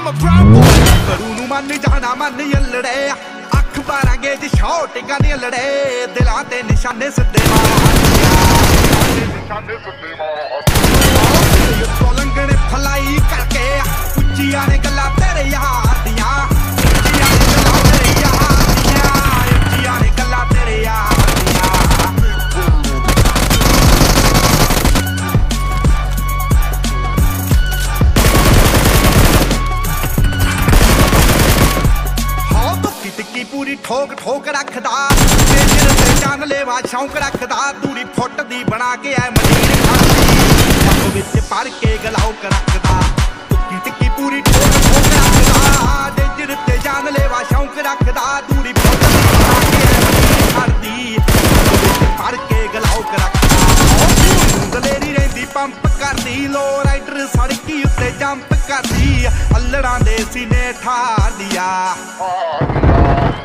I'm a proud boy ਕਰੂ ਨੂੰ ਮੰਨ ਜਾਣਾ ਮੰਨ ਯੱਲੜੇ ਅੱਖ ਬਾਰਾਂਗੇ ਜੀ ਸ਼ਾਟ ਗਾਨੇ ਲੜੇ ਦਿਲਾਂ ਤੇ ਨਿਸ਼ਾਨੇ ਸਿੱਧੇ ਨਿਸ਼ਾਨੇ ਸੁੱਤੇ ਮਾਰ ਕੋਲੰਗਣੇ ਫਲਾਈ ਕਰਕੇ ਉੱਚੀਆਂ ਨੇ ਗੱਲਾਂ ਤੇਰੇ ਯਾਰ ਟਿੱਕੀ ਪੂਰੀ ਠੋਕ ਠੋਕ ਰੱਖਦਾ। ਤੇਜਰ ਤੇ ਜਾਨ ਲੈਵਾ ਸ਼ੌਂਕ ਰੱਖਦਾ। ਦੂਰੀ ਫੁੱਟ ਦੀ ਬਣਾ ਕੇ ਐ ਮਦੀਰ ਕਰਦੀ ਲੋ ਰਾਈਡਰ ਸੜਕੀ ਉੱਤੇ ਜੰਪ ਕਰਦੀ ਅల్లੜਾਂ ਦੇ ਸੀਨੇ ਠਾਰਦੀ ਆ ਆ